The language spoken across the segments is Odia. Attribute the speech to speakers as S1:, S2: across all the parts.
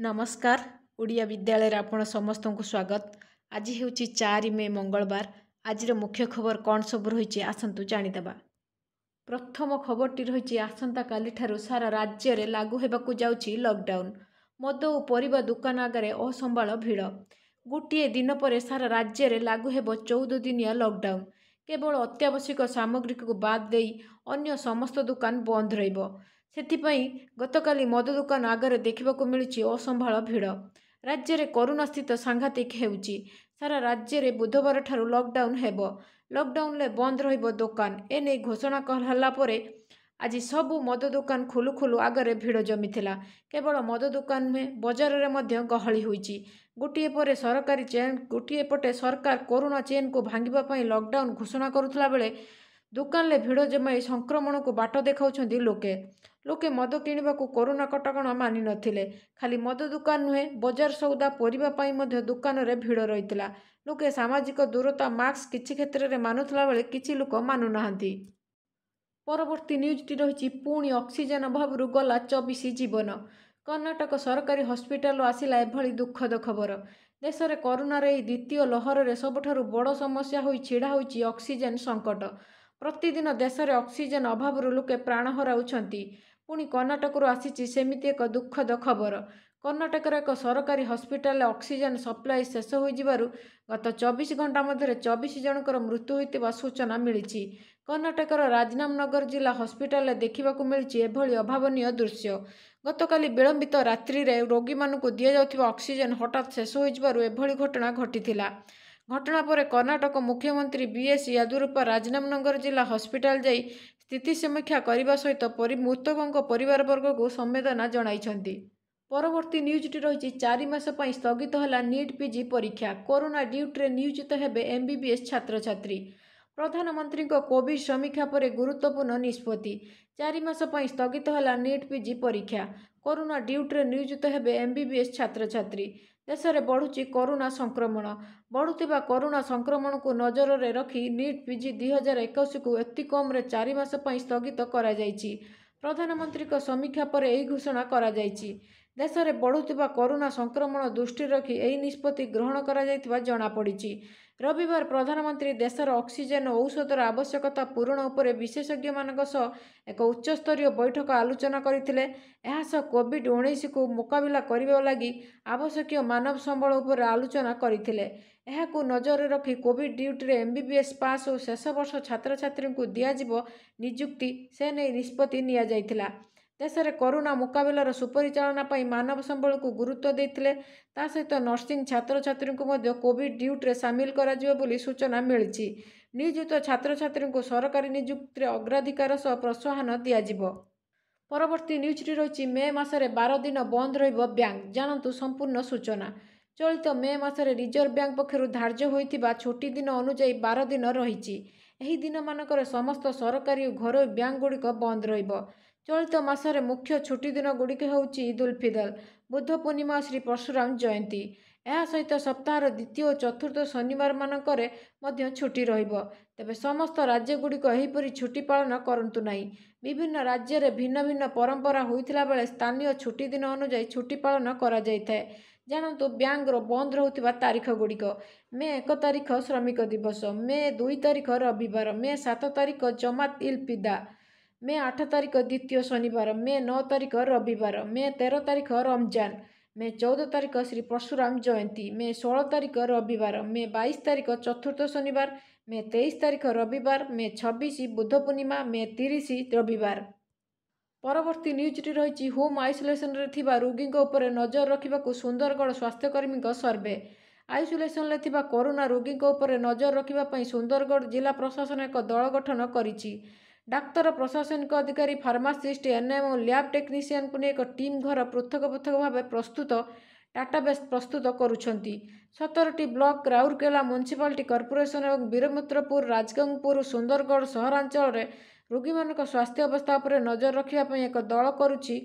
S1: ନମସ୍କାର ଓଡ଼ିଆ ବିଦ୍ୟାଳୟରେ ଆପଣ ସମସ୍ତଙ୍କୁ ସ୍ୱାଗତ। ଆଜି ହେଉଛି ଚାରି ମେ ମଙ୍ଗଳବାର। ଆଜିର ମୁଖ୍ୟ ଖବର କ'ଣ ସବୁ ରହିଛି ଆସନ୍ତୁ ଜାଣିଦେବା। ପ୍ରଥମ ଖବରଟି ରହିଛି ଆସନ୍ତାକାଲିଠାରୁ ସାରା ରାଜ୍ୟରେ ଲାଗୁ ହେବାକୁ ଯାଉଛି ଲକଡାଉନ୍ ମଦ ଓ ପରିବା ଦୋକାନ ଆଗରେ ଅସମ୍ଭାଳ ଭିଡ଼। ଗୋଟିଏ ଦିନ ପରେ ସାରା ରାଜ୍ୟରେ ଲାଗୁ ହେବ ଚଉଦ ଦିନିଆ ଲକଡାଉନ୍ କେବଳ ଅତ୍ୟାବଶ୍ୟକ ସାମଗ୍ରୀକୁ ବାଦ୍ ଦେଇ ଅନ୍ୟ ସମସ୍ତ ଦୋକାନ ବନ୍ଦ ରହିବ। ସେଥିପାଇଁ ଗତକାଲି ମଦ ଦୋକାନ ଆଗରେ ଦେଖିବାକୁ ମିଳିଛି ଅସମ୍ଭାଳ ଭିଡ଼। ରାଜ୍ୟରେ କରୋନା ସ୍ଥିତି ସାଂଘାତିକ ହେଉଛି। ସାରା ରାଜ୍ୟରେ ବୁଧବାରଠାରୁ ଲକଡାଉନ୍ ହେବ। ଲକଡାଉନ୍ରେ ବନ୍ଦ ରହିବ ଦୋକାନ। ଏନେଇ ଘୋଷଣା ହେଲା ପରେ ଆଜି ସବୁ ମଦ ଦୋକାନ ଖୋଲୁ ଖୋଲୁ ଆଗରେ ଭିଡ଼ ଜମିଥିଲା। କେବଳ ମଦ ଦୋକାନ ନୁହେଁ ବଜାରରେ ମଧ୍ୟ ଗହଳି ହୋଇଛି। ଗୋଟିଏ ପରେ ସରକାରୀ ଚେନ୍ ଗୋଟିଏ ପଟେ ସରକାର କରୋନା ଚେନ୍କୁ ଭାଙ୍ଗିବା ପାଇଁ ଲକଡାଉନ୍ ଘୋଷଣା କରୁଥିଲା ବେଳେ ଦୋକାନରେ ଭିଡ଼ ଜମାଇ ସଂକ୍ରମଣକୁ ବାଟ ଦେଖାଉଛନ୍ତି ଲୋକେ। ଲୋକେ ମଦ କିଣିବାକୁ କରୋନା କଟକଣା ମାନି ନଥିଲେ। ଖାଲି ମଦ ଦୋକାନ ନୁହେଁ ବଜାର ସଉଦା ପରିବା ପାଇଁ ମଧ୍ୟ ଦୋକାନରେ ଭିଡ଼ ରହିଥିଲା। ଲୋକେ ସାମାଜିକ ଦୂରତା ମାସ୍କ କିଛି କ୍ଷେତ୍ରରେ ମାନୁଥିଲା ବେଳେ କିଛି ଲୋକ ମାନୁନାହାନ୍ତି। ପରବର୍ତ୍ତୀ ନ୍ୟୁଜ୍ଟି ରହିଛି ପୁଣି ଅକ୍ସିଜେନ୍ ଅଭାବରୁ ଗଲା ଚବିଶ ଜୀବନ। କର୍ଣ୍ଣାଟକ ସରକାରୀ ହସ୍ପିଟାଲରୁ ଆସିଲା ଏଭଳି ଦୁଃଖଦ ଖବର। ଦେଶରେ କରୋନାର ଏହି ଦ୍ୱିତୀୟ ଲହରରେ ସବୁଠାରୁ ବଡ଼ ସମସ୍ୟା ହୋଇ ଛିଡ଼ା ହୋଇଛି ଅକ୍ସିଜେନ୍ ସଙ୍କଟ ପ୍ରତିଦିନ ଦେଶରେ ଅକ୍ସିଜେନ୍ ଅଭାବରୁ ଲୋକେ ପ୍ରାଣ ହରାଉଛନ୍ତି। ପୁଣି କର୍ଣ୍ଣାଟକରୁ ଆସିଛି ସେମିତି ଏକ ଦୁଃଖଦ ଖବର। କର୍ଣ୍ଣାଟକର ଏକ ସରକାରୀ ହସ୍ପିଟାଲରେ ଅକ୍ସିଜେନ୍ ସପ୍ଲାଇ ଶେଷ ହୋଇଯିବାରୁ ଗତ ଚବିଶ ଘଣ୍ଟା ମଧ୍ୟରେ ଚବିଶ ଜଣଙ୍କର ମୃତ୍ୟୁ ହୋଇଥିବା ସୂଚନା ମିଳିଛି। କର୍ଣ୍ଣାଟକର ରାଜନାମନଗର ଜିଲ୍ଲା ହସ୍ପିଟାଲରେ ଦେଖିବାକୁ ମିଳିଛି ଏଭଳି ଅଭାବନୀୟ ଦୃଶ୍ୟ। ଗତକାଲି ବିଳମ୍ବିତ ରାତ୍ରିରେ ରୋଗୀମାନଙ୍କୁ ଦିଆଯାଉଥିବା ଅକ୍ସିଜେନ୍ ହଠାତ୍ ଶେଷ ହୋଇଯିବାରୁ ଏଭଳି ଘଟଣା ଘଟିଥିଲା। ଘଟଣା ପରେ କର୍ଣ୍ଣାଟକ ମୁଖ୍ୟମନ୍ତ୍ରୀ ବିଏସ୍ ୟେଦୁରପ୍ପା ରାଜନାମନଗର ଜିଲ୍ଲା ହସ୍ପିଟାଲ ଯାଇ ସ୍ଥିତି ସମୀକ୍ଷା କରିବା ସହିତ ମୃତକଙ୍କ ପରିବାରବର୍ଗକୁ ସମବେଦନା ଜଣାଇଛନ୍ତି। ପରବର୍ତ୍ତୀ ନ୍ୟୁଜ୍ଟି ରହିଛି ଚାରି ମାସ ପାଇଁ ସ୍ଥଗିତ ହେଲା ନିଟ୍ ପିଜି ପରୀକ୍ଷା। କରୋନା ଡ୍ୟୁଟିରେ ନିୟୋଜିତ ହେବେ ଏମ୍ବିବିଏସ୍ ଛାତ୍ରଛାତ୍ରୀ। ପ୍ରଧାନମନ୍ତ୍ରୀଙ୍କ କୋଭିଡ୍ ସମୀକ୍ଷା ପରେ ଗୁରୁତ୍ୱପୂର୍ଣ୍ଣ ନିଷ୍ପତ୍ତି। ଚାରି ମାସ ପାଇଁ ସ୍ଥଗିତ ହେଲା ନିଟ୍ ପିଜି ପରୀକ୍ଷା। କରୋନା ଡ୍ୟୁଟିରେ ନିୟୋଜିତ ହେବେ ଏମ୍ବିବିଏସ୍ ଛାତ୍ରଛାତ୍ରୀ। ଦେଶରେ ବଢ଼ୁଛି କରୋନା ସଂକ୍ରମଣ। ବଢ଼ୁଥିବା କରୋନା ସଂକ୍ରମଣକୁ ନଜରରେ ରଖି ନିଟ୍ ପିଜି ଦୁଇ ହଜାର ଏକୋଇଶକୁ ଅତି କମ୍ରେ ଚାରି ମାସ ପାଇଁ ସ୍ଥଗିତ କରାଯାଇଛି। ପ୍ରଧାନମନ୍ତ୍ରୀଙ୍କ ସମୀକ୍ଷା ପରେ ଏହି ଘୋଷଣା କରାଯାଇଛି। ଦେଶରେ ବଢ଼ୁଥିବା କରୋନା ସଂକ୍ରମଣ ଦୃଷ୍ଟିରେ ରଖି ଏହି ନିଷ୍ପତ୍ତି ଗ୍ରହଣ କରାଯାଇଥିବା ଜଣାପଡ଼ିଛି। ରବିବାର ପ୍ରଧାନମନ୍ତ୍ରୀ ଦେଶର ଅକ୍ସିଜେନ୍ ଓ ଔଷଧର ଆବଶ୍ୟକତା ପୂରଣ ଉପରେ ବିଶେଷଜ୍ଞମାନଙ୍କ ସହ ଏକ ଉଚ୍ଚସ୍ତରୀୟ ବୈଠକ ଆଲୋଚନା କରିଥିଲେ। ଏହା ସହ କୋଭିଡ୍ ଉଣେଇଶକୁ ମୁକାବିଲା କରିବା ଲାଗି ଆବଶ୍ୟକୀୟ ମାନବ ସମ୍ବଳ ଉପରେ ଆଲୋଚନା କରିଥିଲେ। ଏହାକୁ ନଜରରେ ରଖି କୋଭିଡ୍ ଡ୍ୟୁଟିରେ ଏମ୍ବିବିଏସ୍ ପାସ୍ ଓ ଶେଷ ବର୍ଷ ଛାତ୍ରଛାତ୍ରୀଙ୍କୁ ଦିଆଯିବ ନିଯୁକ୍ତି ସେ ନେଇ ନିଷ୍ପତ୍ତି ନିଆଯାଇଥିଲା। ଦେଶରେ କରୋନା ମୁକାବିଲାର ସୁପରିଚାଳନା ପାଇଁ ମାନବ ସମ୍ବଳକୁ ଗୁରୁତ୍ୱ ଦେଇଥିଲେ ତା ସହିତ ନର୍ସିଂ ଛାତ୍ରଛାତ୍ରୀଙ୍କୁ ମଧ୍ୟ କୋଭିଡ୍ ଡ୍ୟୁଟିରେ ସାମିଲ କରାଯିବ ବୋଲି ସୂଚନା ମିଳିଛି। ନିଯୁକ୍ତ ଛାତ୍ରଛାତ୍ରୀଙ୍କୁ ସରକାରୀ ନିଯୁକ୍ତିରେ ଅଗ୍ରାଧିକାର ସହ ପ୍ରୋତ୍ସାହନ ଦିଆଯିବ। ପରବର୍ତ୍ତୀ ନ୍ୟୁଜ୍ଟି ରହିଛି ମେ ମାସରେ ବାର ଦିନ ବନ୍ଦ ରହିବ ବ୍ୟାଙ୍କ। ଜାଣନ୍ତୁ ସମ୍ପୂର୍ଣ୍ଣ ସୂଚନା। ଚଳିତ ମେ ମାସରେ ରିଜର୍ଭ ବ୍ୟାଙ୍କ ପକ୍ଷରୁ ଧାର୍ଯ୍ୟ ହୋଇଥିବା ଛୁଟି ଦିନ ଅନୁଯାୟୀ ବାର ଦିନ ରହିଛି। ଏହି ଦିନମାନଙ୍କରେ ସମସ୍ତ ସରକାରୀ ଓ ଘରୋଇ ବ୍ୟାଙ୍କଗୁଡ଼ିକ ବନ୍ଦ ରହିବ। ଚଳିତ ମାସରେ ମୁଖ୍ୟ ଛୁଟି ଦିନ ଗୁଡ଼ିକ ହେଉଛି ଇଦ୍ ଉଲ୍ ଫିତର ବୁଦ୍ଧ ପୂର୍ଣ୍ଣିମା ଶ୍ରୀ ପରଶୁରାମ ଜୟନ୍ତୀ। ଏହା ସହିତ ସପ୍ତାହର ଦ୍ୱିତୀୟ ଓ ଚତୁର୍ଥ ଶନିବାରମାନଙ୍କରେ ମଧ୍ୟ ଛୁଟି ରହିବ। ତେବେ ସମସ୍ତ ରାଜ୍ୟଗୁଡ଼ିକ ଏହିପରି ଛୁଟି ପାଳନ କରନ୍ତୁ ନାହିଁ। ବିଭିନ୍ନ ରାଜ୍ୟରେ ଭିନ୍ନ ଭିନ୍ନ ପରମ୍ପରା ହୋଇଥିଲା ବେଳେ ସ୍ଥାନୀୟ ଛୁଟି ଦିନ ଅନୁଯାୟୀ ଛୁଟି ପାଳନ କରାଯାଇଥାଏ। ଜାଣନ୍ତୁ ବ୍ୟାଙ୍କର ବନ୍ଦ ରହୁଥିବା ତାରିଖ ଗୁଡ଼ିକ ମେ ଏକ ତାରିଖ ଶ୍ରମିକ ଦିବସ ମେ ଦୁଇ ତାରିଖ ରବିବାର ମେ ସାତ ତାରିଖ ଜମାତ ଇଲ୍ ପିଦା ମେ ଆଠ ତାରିଖ ଦ୍ୱିତୀୟ ଶନିବାର ମେ ନଅ ତାରିଖ ରବିବାର ମେ ତେର ତାରିଖ ରମଜାନ ମେ ଚଉଦ ତାରିଖ ଶ୍ରୀ ପରଶୁରାମ ଜୟନ୍ତୀ ମେ ଷୋହଳ ତାରିଖ ରବିବାର ମେ ବାଇଶ ତାରିଖ ଚତୁର୍ଥ ଶନିବାର ମେ ତେଇଶ ତାରିଖ ରବିବାର ମେ ଛବିଶ ବୁଦ୍ଧ ପୂର୍ଣ୍ଣିମା ମେ ତିରିଶ ରବିବାର। ପରବର୍ତ୍ତୀ ନ୍ୟୁଜ୍ଟି ରହିଛି ହୋମ୍ ଆଇସୋଲେସନରେ ଥିବା ରୋଗୀଙ୍କ ଉପରେ ନଜର ରଖିବାକୁ ସୁନ୍ଦରଗଡ଼ ସ୍ୱାସ୍ଥ୍ୟକର୍ମୀଙ୍କ ସର୍ଭେ। ଆଇସୋଲେସନରେ ଥିବା କରୋନା ରୋଗୀଙ୍କ ଉପରେ ନଜର ରଖିବା ପାଇଁ ସୁନ୍ଦରଗଡ଼ ଜିଲ୍ଲା ପ୍ରଶାସନ ଏକ ଦଳ ଗଠନ କରିଛି। ଡାକ୍ତର ପ୍ରଶାସନିକ ଅଧିକାରୀ ଫାର୍ମାସିଷ୍ଟ ଏନ୍ଏମ୍ ଓ ଲ୍ୟାବ୍ ଟେକ୍ନିସିଆନଙ୍କୁ ନେଇ ଏକ ଟିମ୍ ଘର ପୃଥକ ପୃଥକ ଭାବେ ପ୍ରସ୍ତୁତ ଡାଟାବେସ୍ ପ୍ରସ୍ତୁତ କରୁଛନ୍ତି। ସତରଟି ବ୍ଲକ ରାଉରକେଲା ମ୍ୟୁନିସିପାଲିଟି କର୍ପୋରେସନ ଏବଂ ବୀରମିତ୍ରପୁର ରାଜଗଙ୍ଗପୁର ସୁନ୍ଦରଗଡ଼ ସହରାଞ୍ଚଳରେ ରୋଗୀମାନଙ୍କ ସ୍ୱାସ୍ଥ୍ୟ ଅବସ୍ଥା ଉପରେ ନଜର ରଖିବା ପାଇଁ ଏକ ଦଳ କରୁଛି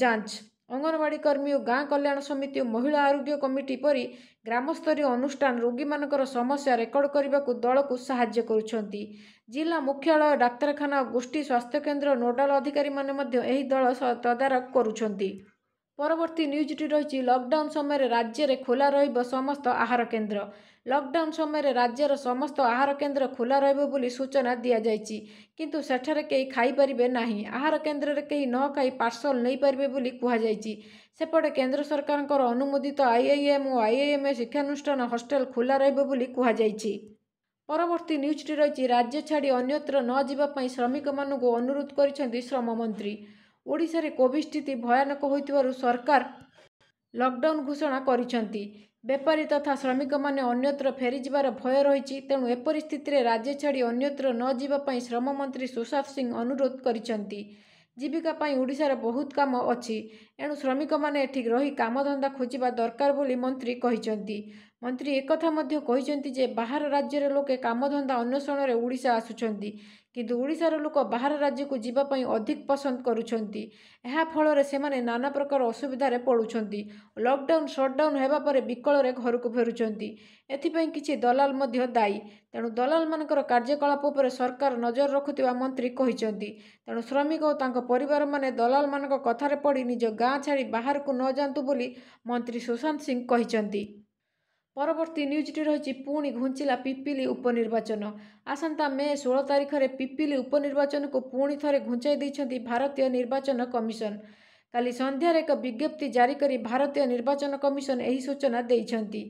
S1: ଯାଞ୍ଚ। ଅଙ୍ଗନବାଡ଼ି କର୍ମୀ ଓ ଗାଁ କଲ୍ୟାଣ ସମିତି ଓ ମହିଳା ଆରୋଗ୍ୟ କମିଟି ପରି ଗ୍ରାମସ୍ତରୀୟ ଅନୁଷ୍ଠାନ ରୋଗୀମାନଙ୍କର ସମସ୍ୟା ରେକର୍ଡ କରିବାକୁ ଦଳକୁ ସାହାଯ୍ୟ କରୁଛନ୍ତି। ଜିଲ୍ଲା ମୁଖ୍ୟାଳୟ ଡାକ୍ତରଖାନା ଓ ଗୋଷ୍ଠୀ ସ୍ୱାସ୍ଥ୍ୟକେନ୍ଦ୍ର ନୋଡାଲ ଅଧିକାରୀମାନେ ମଧ୍ୟ ଏହି ଦଳ ତଦାରଖ କରୁଛନ୍ତି। ପରବର୍ତ୍ତୀ ନ୍ୟୁଜ୍ଟି ରହିଛି ଲକଡାଉନ୍ ସମୟରେ ରାଜ୍ୟରେ ଖୋଲା ରହିବ ସମସ୍ତ ଆହାର କେନ୍ଦ୍ର। ଲକଡାଉନ୍ ସମୟରେ ରାଜ୍ୟର ସମସ୍ତ ଆହାର କେନ୍ଦ୍ର ଖୋଲା ରହିବ ବୋଲି ସୂଚନା ଦିଆଯାଇଛି। କିନ୍ତୁ ସେଠାରେ କେହି ଖାଇପାରିବେ ନାହିଁ। ଆହାର କେନ୍ଦ୍ରରେ କେହି ନ ଖାଇ ପାର୍ସଲ ନେଇପାରିବେ ବୋଲି କୁହାଯାଇଛି। ସେପଟେ କେନ୍ଦ୍ର ସରକାରଙ୍କର ଅନୁମୋଦିତ ଆଇଆଇଏମ୍ ଓ ଆଇଆଇଏମ୍ ଶିକ୍ଷାନୁଷ୍ଠାନ ହଷ୍ଟେଲ ଖୋଲା ରହିବ ବୋଲି କୁହାଯାଇଛି। ପରବର୍ତ୍ତୀ ନ୍ୟୁଜ୍ଟି ରହିଛି ରାଜ୍ୟ ଛାଡ଼ି ଅନ୍ୟତ୍ର ନ ଯିବା ପାଇଁ ଶ୍ରମିକମାନଙ୍କୁ ଅନୁରୋଧ କରିଛନ୍ତି ଶ୍ରମମନ୍ତ୍ରୀ ଓଡ଼ିଶାରେ କୋଭିଡ୍ ସ୍ଥିତି ଭୟାନକ ହୋଇଥିବାରୁ ସରକାର ଲକଡାଉନ୍ ଘୋଷଣା କରିଛନ୍ତି। ବେପାରୀ ତଥା ଶ୍ରମିକମାନେ ଅନ୍ୟତ୍ର ଫେରିଯିବାର ଭୟ ରହିଛି। ତେଣୁ ଏପରି ସ୍ଥିତିରେ ରାଜ୍ୟ ଛାଡ଼ି ଅନ୍ୟତ୍ର ନ ଯିବା ପାଇଁ ଶ୍ରମମନ୍ତ୍ରୀ ସୁଶାନ୍ତ ସିଂ ଅନୁରୋଧ କରିଛନ୍ତି। ଜୀବିକା ପାଇଁ ଓଡ଼ିଶାରେ ବହୁତ କାମ ଅଛି। ଏଣୁ ଶ୍ରମିକମାନେ ଏଠି ରହି କାମଧନ୍ଦା ଖୋଜିବା ଦରକାର ବୋଲି ମନ୍ତ୍ରୀ କହିଛନ୍ତି। ମନ୍ତ୍ରୀ ଏକଥା ମଧ୍ୟ କହିଛନ୍ତି ଯେ ବାହାର ରାଜ୍ୟର ଲୋକେ କାମଧନ୍ଦା ଅନ୍ୱେଷଣରେ ଓଡ଼ିଶା ଆସୁଛନ୍ତି କିନ୍ତୁ ଓଡ଼ିଶାର ଲୋକ ବାହାର ରାଜ୍ୟକୁ ଯିବା ପାଇଁ ଅଧିକ ପସନ୍ଦ କରୁଛନ୍ତି। ଏହା ଫଳରେ ସେମାନେ ନାନା ପ୍ରକାର ଅସୁବିଧାରେ ପଡ଼ୁଛନ୍ତି। ଲକଡାଉନ୍ ସଟ୍ଡାଉନ୍ ହେବା ପରେ ବିକଳରେ ଘରକୁ ଫେରୁଛନ୍ତି। ଏଥିପାଇଁ କିଛି ଦଲାଲ ମଧ୍ୟ ଦାୟୀ। ତେଣୁ ଦଲାଲମାନଙ୍କର କାର୍ଯ୍ୟକଳାପ ଉପରେ ସରକାର ନଜର ରଖୁଥିବା ମନ୍ତ୍ରୀ କହିଛନ୍ତି ତେଣୁ ଶ୍ରମିକ ଓ ତାଙ୍କ ପରିବାରମାନେ ଦଲାଲମାନଙ୍କ କଥାରେ ପଡ଼ି ନିଜ ଗାଁ ଛାଡ଼ି ବାହାରକୁ ନ ଯାଆନ୍ତୁ ବୋଲି ମନ୍ତ୍ରୀ ସୁଶାନ୍ତ ସିଂ କହିଛନ୍ତି। ପରବର୍ତ୍ତୀ ନ୍ୟୁଜ୍ଟି ରହିଛି ପୁଣି ଘୁଞ୍ଚିଲା ପିପିଲି ଉପନିର୍ବାଚନ। ଆସନ୍ତା ମେ ଷୋହଳ ତାରିଖରେ ପିପିଲି ଉପନିର୍ବାଚନକୁ ପୁଣି ଥରେ ଘୁଞ୍ଚାଇ ଦେଇଛନ୍ତି ଭାରତୀୟ ନିର୍ବାଚନ କମିଶନ। କାଲି ସନ୍ଧ୍ୟାରେ ଏକ ବିଜ୍ଞପ୍ତି ଜାରି କରି ଭାରତୀୟ ନିର୍ବାଚନ କମିଶନ ଏହି ସୂଚନା ଦେଇଛନ୍ତି।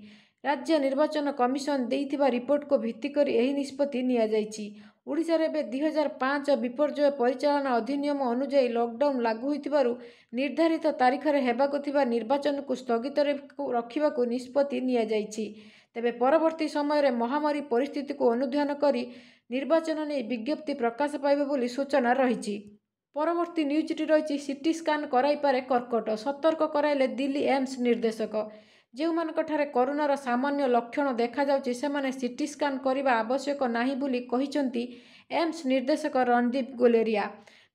S1: ରାଜ୍ୟ ନିର୍ବାଚନ କମିଶନ ଦେଇଥିବା ରିପୋର୍ଟକୁ ଭିତ୍ତି କରି ଏହି ନିଷ୍ପତ୍ତି ନିଆଯାଇଛି। ଓଡ଼ିଶାରେ ଏବେ ଦୁଇହଜାର ପାଞ୍ଚ ବିପର୍ଯ୍ୟୟ ପରିଚାଳନା ଅଧିନିୟମ ଅନୁଯାୟୀ ଲକଡାଉନ୍ ଲାଗୁ ହୋଇଥିବାରୁ ନିର୍ଦ୍ଧାରିତ ତାରିଖରେ ହେବାକୁ ଥିବା ନିର୍ବାଚନକୁ ସ୍ଥଗିତ ରଖିବାକୁ ନିଷ୍ପତ୍ତି ନିଆଯାଇଛି। ତେବେ ପରବର୍ତ୍ତୀ ସମୟରେ ମହାମାରୀ ପରିସ୍ଥିତିକୁ ଅନୁଧ୍ୟାନ କରି ନିର୍ବାଚନ ନେଇ ବିଜ୍ଞପ୍ତି ପ୍ରକାଶ ପାଇବ ବୋଲି ସୂଚନା ରହିଛି। ପରବର୍ତ୍ତୀ ନ୍ୟୁଜ୍ଟି ରହିଛି ସିଟି ସ୍କାନ୍ କରାଇପାରେ କର୍କଟ। ସତର୍କ କରାଇଲେ ଦିଲ୍ଲୀ ଏମ୍ସ ନିର୍ଦ୍ଦେଶକ। ଯେଉଁମାନଙ୍କଠାରେ କରୋନାର ସାମାନ୍ୟ ଲକ୍ଷଣ ଦେଖାଯାଉଛି ସେମାନେ ସିଟି ସ୍କାନ୍ କରିବା ଆବଶ୍ୟକ ନାହିଁ ବୋଲି କହିଛନ୍ତି ଏମ୍ସ ନିର୍ଦ୍ଦେଶକ ରଣଦୀପ ଗୁଲେରିଆ।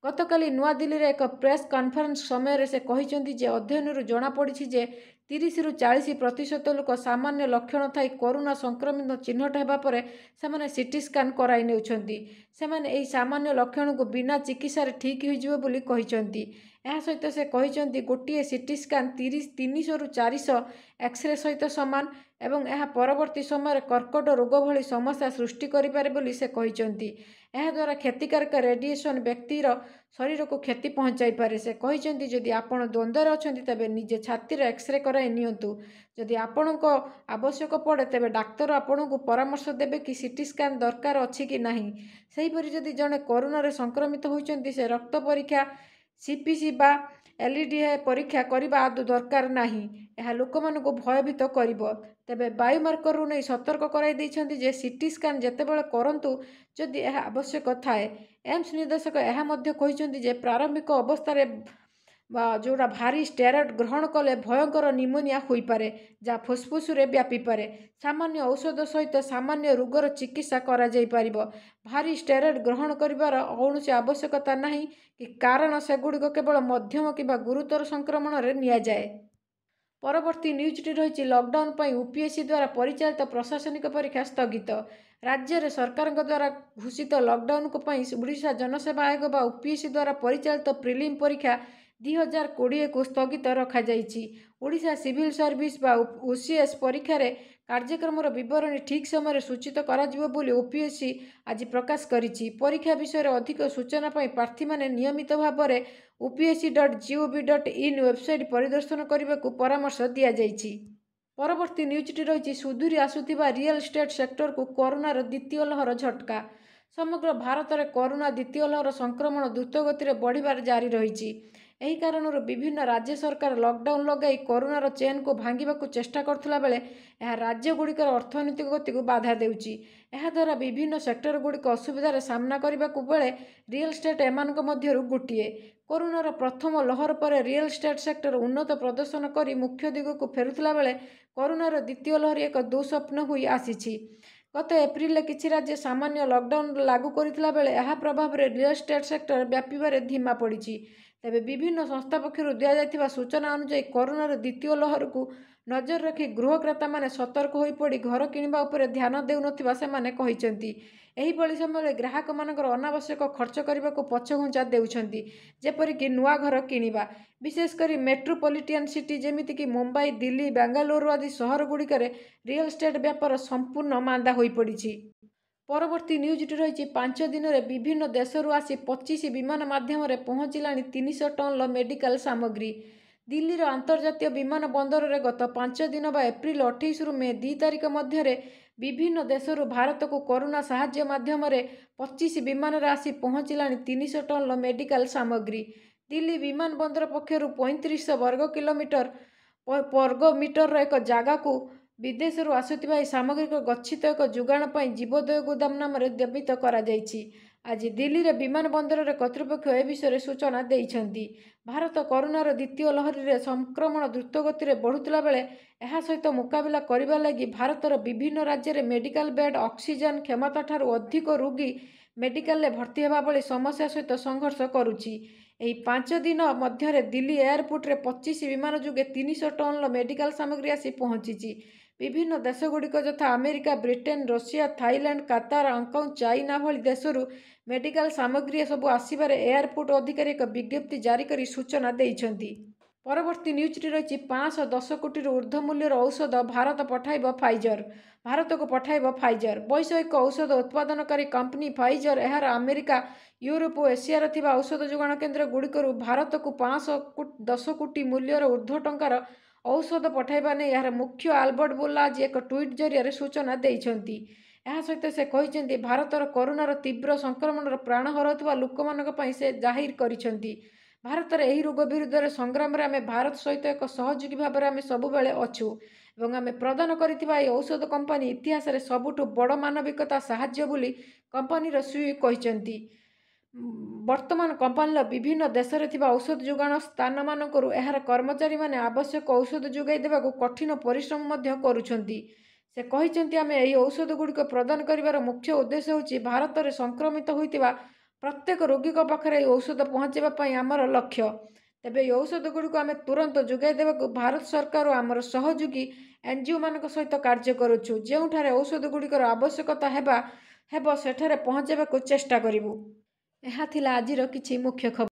S1: ଗତକାଲି ନୂଆଦିଲ୍ଲୀରେ ଏକ ପ୍ରେସ୍ କନଫରେନ୍ସ ସମୟରେ ସେ କହିଛନ୍ତି ଯେ ଅଧ୍ୟୟନରୁ ଜଣାପଡ଼ିଛି ଯେ ତିରିଶରୁ ଚାଳିଶ ପ୍ରତିଶତ ଲୋକ ସାମାନ୍ୟ ଲକ୍ଷଣ ଥାଇ କରୋନା ସଂକ୍ରମିତ ଚିହ୍ନଟ ହେବା ପରେ ସେମାନେ ସିଟି ସ୍କାନ୍ କରାଇ ନେଉଛନ୍ତି। ସେମାନେ ଏହି ସାମାନ୍ୟ ଲକ୍ଷଣକୁ ବିନା ଚିକିତ୍ସାରେ ଠିକ୍ ହୋଇଯିବ ବୋଲି କହିଛନ୍ତି। ଏହା ସହିତ ସେ କହିଛନ୍ତି ଗୋଟିଏ ସିଟି ସ୍କାନ୍ ତିରିଶ ତିନିଶହରୁ ଚାରିଶହ ଏକ୍ସରେ ସହିତ ସମାନ ଏବଂ ଏହା ପରବର୍ତ୍ତୀ ସମୟରେ କର୍କଟ ରୋଗ ଭଳି ସମସ୍ୟା ସୃଷ୍ଟି କରିପାରେ ବୋଲି ସେ କହିଛନ୍ତି। ଏହାଦ୍ୱାରା କ୍ଷତିକାରକ ରେଡିଏସନ୍ ବ୍ୟକ୍ତିର ଶରୀରକୁ କ୍ଷତି ପହଞ୍ଚାଇପାରେ ସେ କହିଛନ୍ତି ଯଦି ଆପଣ ଦ୍ୱନ୍ଦ୍ୱରେ ଅଛନ୍ତି ତେବେ ନିଜେ ଛାତିର ଏକ୍ସରେ କରାଇ ନିଅନ୍ତୁ। ଯଦି ଆପଣଙ୍କ ଆବଶ୍ୟକ ପଡ଼େ ତେବେ ଡାକ୍ତର ଆପଣଙ୍କୁ ପରାମର୍ଶ ଦେବେ କି ସିଟି ସ୍କାନ୍ ଦରକାର ଅଛି କି ନାହିଁ। ସେହିପରି ଯଦି ଜଣେ କରୋନାରେ ସଂକ୍ରମିତ ହୋଇଛନ୍ତି ସେ ରକ୍ତ ପରୀକ୍ଷା ସିପିସି ବା ଏଲ୍ଇଡି ପରୀକ୍ଷା କରିବା ଆଦୌ ଦରକାର ନାହିଁ ଏହା ଲୋକମାନଙ୍କୁ ଭୟଭୀତ କରିବ ତେବେ ବାୟୋମାର୍କରରୁ ନେଇ ସତର୍କ କରାଇ ଦେଇଛନ୍ତି ଯେ ସିଟି ସ୍କାନ୍ ଯେତେବେଳେ କରନ୍ତୁ ଯଦି ଏହା ଆବଶ୍ୟକ ଥାଏ। ଏମ୍ସ ନିର୍ଦ୍ଦେଶକ ଏହା ମଧ୍ୟ କହିଛନ୍ତି ଯେ ପ୍ରାରମ୍ଭିକ ଅବସ୍ଥାରେ ଯେଉଁଟା ଭାରି ଷ୍ଟେରଏଡ଼୍ ଗ୍ରହଣ କଲେ ଭୟଙ୍କର ନିମୋନିଆ ହୋଇପାରେ ଯାହା ଫୁସ୍ଫୁସ୍ରେ ବ୍ୟାପିପାରେ ସାମାନ୍ୟ ଔଷଧ ସହିତ ସାମାନ୍ୟ ରୋଗର ଚିକିତ୍ସା କରାଯାଇପାରିବ ଭାରି ଷ୍ଟେରଏଡ଼୍ ଗ୍ରହଣ କରିବାର କୌଣସି ଆବଶ୍ୟକତା ନାହିଁ କି କାରଣ ସେଗୁଡ଼ିକ କେବଳ ମଧ୍ୟମ କିମ୍ବା ଗୁରୁତର ସଂକ୍ରମଣରେ ନିଆଯାଏ। ପରବର୍ତ୍ତୀ ନ୍ୟୁଜ୍ଟି ରହିଛି ଲକଡାଉନ୍ ପାଇଁ ୟୁପିଏସ୍ସି ଦ୍ୱାରା ପରିଚାଳିତ ପ୍ରଶାସନିକ ପରୀକ୍ଷା ସ୍ଥଗିତ। ରାଜ୍ୟରେ ସରକାରଙ୍କ ଦ୍ୱାରା ଘୋଷିତ ଲକଡାଉନକୁ ପାଇଁ ଓଡ଼ିଶା ଜନସେବା ଆୟୋଗ ବା ୟୁପିଏସ୍ସି ଦ୍ୱାରା ପରିଚାଳିତ ପ୍ରିଲିମ୍ ପରୀକ୍ଷା ଦୁଇ ହଜାର କୋଡ଼ିଏକୁ ସ୍ଥଗିତ ରଖାଯାଇଛି। ଓଡ଼ିଶା ସିଭିଲ୍ ସର୍ଭିସ୍ ବା ଓସିଏସ୍ ପରୀକ୍ଷାରେ କାର୍ଯ୍ୟକ୍ରମର ବିବରଣୀ ଠିକ୍ ସମୟରେ ସୂଚିତ କରାଯିବ ବୋଲି ଓପିଏସ୍ସି ଆଜି ପ୍ରକାଶ କରିଛି। ପରୀକ୍ଷା ବିଷୟରେ ଅଧିକ ସୂଚନା ପାଇଁ ପ୍ରାର୍ଥୀମାନେ ନିୟମିତ ଭାବରେ OPSC dot gov dot in website ପରିଦର୍ଶନ କରିବାକୁ ପରାମର୍ଶ ଦିଆଯାଇଛି। ପରବର୍ତ୍ତୀ ନ୍ୟୁଜ୍ଟି ରହିଛି ସୁଧୁରି ଆସୁଥିବା ରିଏଲ୍ ଇଷ୍ଟେଟ୍ ସେକ୍ଟରକୁ କରୋନାର ଦ୍ୱିତୀୟ ଲହର ଝଟକା। ସମଗ୍ର ଭାରତରେ କରୋନା ଦ୍ୱିତୀୟ ଲହର ସଂକ୍ରମଣ ଦ୍ରୁତଗତିରେ ବଢ଼ିବାରେ ଜାରି ରହିଛି। ଏହି କାରଣରୁ ବିଭିନ୍ନ ରାଜ୍ୟ ସରକାର ଲକଡାଉନ୍ ଲଗାଇ କରୋନାର ଚେନ୍କୁ ଭାଙ୍ଗିବାକୁ ଚେଷ୍ଟା କରୁଥିଲା ବେଳେ ଏହା ରାଜ୍ୟଗୁଡ଼ିକର ଅର୍ଥନୈତିକ ଗତିକୁ ବାଧା ଦେଉଛି। ଏହାଦ୍ୱାରା ବିଭିନ୍ନ ସେକ୍ଟରଗୁଡ଼ିକ ଅସୁବିଧାର ସାମ୍ନା କରିବାକୁ ବେଳେ ରିଏଲ୍ ଇଷ୍ଟେଟ୍ ଏମାନଙ୍କ ମଧ୍ୟରୁ ଗୋଟିଏ। କରୋନାର ପ୍ରଥମ ଲହର ପରେ ରିଏଲ୍ ଇଷ୍ଟେଟ୍ ସେକ୍ଟର ଉନ୍ନତ ପ୍ରଦର୍ଶନ କରି ମୁଖ୍ୟ ଦିଗକୁ ଫେରୁଥିଲା ବେଳେ କରୋନାର ଦ୍ୱିତୀୟ ଲହରୀ ଏକ ଦୁଃସ୍ୱପ୍ନ ହୋଇ ଆସିଛି। ଗତ ଏପ୍ରିଲରେ କିଛି ରାଜ୍ୟ ସାମାନ୍ୟ ଲକଡାଉନ୍ ଲାଗୁ କରିଥିଲା ବେଳେ ଏହା ପ୍ରଭାବରେ ରିଅଲ୍ ଇଷ୍ଟେଟ୍ ସେକ୍ଟର ବ୍ୟାପିବାରେ ଧିମା ପଡ଼ିଛି। ତେବେ ବିଭିନ୍ନ ସଂସ୍ଥା ପକ୍ଷରୁ ଦିଆଯାଇଥିବା ସୂଚନା ଅନୁଯାୟୀ କରୋନାର ଦ୍ୱିତୀୟ ଲହରକୁ ନଜର ରଖି ଗୃହକ୍ରେତାମାନେ ସତର୍କ ହୋଇପଡ଼ି ଘର କିଣିବା ଉପରେ ଧ୍ୟାନ ଦେଉନଥିବା ସେମାନେ କହିଛନ୍ତି। ଏହିଭଳି ସମୟରେ ଗ୍ରାହକମାନଙ୍କର ଅନାବଶ୍ୟକ ଖର୍ଚ୍ଚ କରିବାକୁ ପଛଘୁଞ୍ଚା ଦେଉଛନ୍ତି ଯେପରିକି ନୂଆ ଘର କିଣିବା। ବିଶେଷ କରି ମେଟ୍ରୋପଲିଟିଆନ୍ ସିଟି ଯେମିତିକି ମୁମ୍ବାଇ ଦିଲ୍ଲୀ ବାଙ୍ଗାଲୁରୁ ଆଦି ସହରଗୁଡ଼ିକରେ ରିଅଲ ଇଷ୍ଟେଟ୍ ବ୍ୟାପାର ସମ୍ପୂର୍ଣ୍ଣ ମାନ୍ଦା ହୋଇପଡ଼ିଛି। ପରବର୍ତ୍ତୀ ନ୍ୟୁଜଟି ରହିଛି ପାଞ୍ଚ ଦିନରେ ବିଭିନ୍ନ ଦେଶରୁ ଆସି ପଚିଶ ବିମାନ ମାଧ୍ୟମରେ ପହଞ୍ଚିଲାଣି ତିନିଶହ ଟନ୍ର ମେଡିକାଲ ସାମଗ୍ରୀ। ଦିଲ୍ଲୀର ଆନ୍ତର୍ଜାତୀୟ ବିମାନ ବନ୍ଦରରେ ଗତ ପାଞ୍ଚ ଦିନ ବା ଏପ୍ରିଲ ଅଠେଇଶରୁ ମେ ଦୁଇ ତାରିଖ ମଧ୍ୟରେ ବିଭିନ୍ନ ଦେଶରୁ ଭାରତକୁ କରୋନା ସାହାଯ୍ୟ ମାଧ୍ୟମରେ ପଚିଶ ବିମାନରେ ଆସି ପହଞ୍ଚିଲାଣି ତିନିଶହ ଟନ୍ର ମେଡିକାଲ ସାମଗ୍ରୀ। ଦିଲ୍ଲୀ ବିମାନ ବନ୍ଦର ପକ୍ଷରୁ ପଇଁତିରିଶ ବର୍ଗ କିଲୋମିଟର ବର୍ଗ ମିଟରର ଏକ ଜାଗାକୁ ବିଦେଶରୁ ଆସୁଥିବା ଏହି ସାମଗ୍ରିକ ଗଚ୍ଛିତ ଏକ ଯୋଗାଣ ପାଇଁ ଜୀବୋଦୟ ଗୋଦାମ ନାମରେ ନାମିତ କରାଯାଇଛି। ଆଜି ଦିଲ୍ଲୀରେ ବିମାନ ବନ୍ଦରରେ କର୍ତ୍ତୃପକ୍ଷ ଏ ବିଷୟରେ ସୂଚନା ଦେଇଛନ୍ତି। ଭାରତ କରୋନାର ଦ୍ୱିତୀୟ ଲହରୀରେ ସଂକ୍ରମଣ ଦ୍ରୁତଗତିରେ ବଢ଼ୁଥିଲା ବେଳେ ଏହା ସହିତ ମୁକାବିଲା କରିବା ଲାଗି ଭାରତର ବିଭିନ୍ନ ରାଜ୍ୟରେ ମେଡିକାଲ ବେଡ୍ ଅକ୍ସିଜେନ କ୍ଷମତାଠାରୁ ଅଧିକ ରୋଗୀ ମେଡିକାଲରେ ଭର୍ତ୍ତି ହେବା ଭଳି ସମସ୍ୟା ସହିତ ସଂଘର୍ଷ କରୁଛି। ଏହି ପାଞ୍ଚ ଦିନ ମଧ୍ୟରେ ଦିଲ୍ଲୀ ଏୟାରପୋର୍ଟରେ ପଚିଶ ବିମାନ ଯୋଗେ ତିନିଶହ ଟନ୍ର ମେଡିକାଲ ସାମଗ୍ରୀ ଆସି ପହଞ୍ଚିଛି। ବିଭିନ୍ନ ଦେଶଗୁଡ଼ିକ ଯଥା America Britain Russia Thailand Qatar Hong Kong China ଭଳି ଦେଶରୁ ମେଡିକାଲ ସାମଗ୍ରୀ ସବୁ ଆସିବାରେ ଏୟାରପୋର୍ଟ ଅଧିକାରୀ ଏକ ବିଜ୍ଞପ୍ତି ଜାରି କରି ସୂଚନା ଦେଇଛନ୍ତି। ପରବର୍ତ୍ତୀ ନ୍ୟୁଜଟି ରହିଛି ପାଞ୍ଚଶହ ଦଶ କୋଟିରୁ ଉର୍ଦ୍ଧ୍ୱ ମୂଲ୍ୟର ଔଷଧ ଭାରତ ପଠାଇବ ଫାଇଜର। ଭାରତକୁ ପଠାଇବ ଫାଇଜର। ବୈଷୟିକ ଔଷଧ ଉତ୍ପାଦନକାରୀ କମ୍ପାନୀ ଫାଇଜର ଏହାର ଆମେରିକା ୟୁରୋପ ଓ ଏସିଆରେ ଥିବା ଔଷଧ ଯୋଗାଣ କେନ୍ଦ୍ର ଗୁଡ଼ିକରୁ ଭାରତକୁ ପାଞ୍ଚଶହ ଦଶ କୋଟି ମୂଲ୍ୟର ଉର୍ଦ୍ଧ୍ୱ ଟଙ୍କାର ଔଷଧ ପଠାଇବା ନେଇ ଏହାର ମୁଖ୍ୟ ଆଲବର୍ଟ ବୋଲା ଆଜି ଏକ ଟ୍ୱିଟ୍ ଜରିଆରେ ସୂଚନା ଦେଇଛନ୍ତି। ଏହା ସହିତ ସେ କହିଛନ୍ତି ଭାରତର କରୋନାର ତୀବ୍ର ସଂକ୍ରମଣର ପ୍ରାଣ ହରାଉଥିବା ଲୋକମାନଙ୍କ ପାଇଁ ସେ ଜାହିର କରିଛନ୍ତି। ଭାରତରେ ଏହି ରୋଗ ବିରୁଦ୍ଧରେ ସଂଗ୍ରାମରେ ଆମେ ଭାରତ ସହିତ ଏକ ସହଯୋଗୀ ଭାବରେ ଆମେ ସବୁବେଳେ ଅଛୁ ଏବଂ ଆମେ ପ୍ରଦାନ କରିଥିବା ଏହି ଔଷଧ କମ୍ପାନୀ ଇତିହାସରେ ସବୁଠୁ ବଡ଼ ମାନବିକତା ସାହାଯ୍ୟ ବୋଲି କମ୍ପାନୀର ସିଇଓ କହିଛନ୍ତି। ବର୍ତ୍ତମାନ କମ୍ପାନୀର ବିଭିନ୍ନ ଦେଶରେ ଥିବା ଔଷଧ ଯୋଗାଣ ସ୍ଥାନମାନଙ୍କରୁ ଏହାର କର୍ମଚାରୀମାନେ ଆବଶ୍ୟକ ଔଷଧ ଯୋଗାଇ ଦେବାକୁ କଠିନ ପରିଶ୍ରମ ମଧ୍ୟ କରୁଛନ୍ତି। ସେ କହିଛନ୍ତି ଆମେ ଏହି ଔଷଧଗୁଡ଼ିକ ପ୍ରଦାନ କରିବାର ମୁଖ୍ୟ ଉଦ୍ଦେଶ୍ୟ ହେଉଛି ଭାରତରେ ସଂକ୍ରମିତ ହୋଇଥିବା ପ୍ରତ୍ୟେକ ରୋଗୀଙ୍କ ପାଖରେ ଏହି ଔଷଧ ପହଞ୍ଚାଇବା ପାଇଁ ଆମର ଲକ୍ଷ୍ୟ। ତେବେ ଏହି ଔଷଧଗୁଡ଼ିକୁ ଆମେ ତୁରନ୍ତ ଯୋଗାଇ ଦେବାକୁ ଭାରତ ସରକାର ଓ ଆମର ସହଯୋଗୀ ଏନ୍ଜିଓମାନଙ୍କ ସହିତ କାର୍ଯ୍ୟ କରୁଛୁ। ଯେଉଁଠାରେ ଔଷଧଗୁଡ଼ିକର ଆବଶ୍ୟକତା ହେବା ହେବ ସେଠାରେ ପହଞ୍ଚାଇବାକୁ ଚେଷ୍ଟା କରିବୁ। ଏହା ଥିଲା ଆଜିର କିଛି ମୁଖ୍ୟ ଖବର।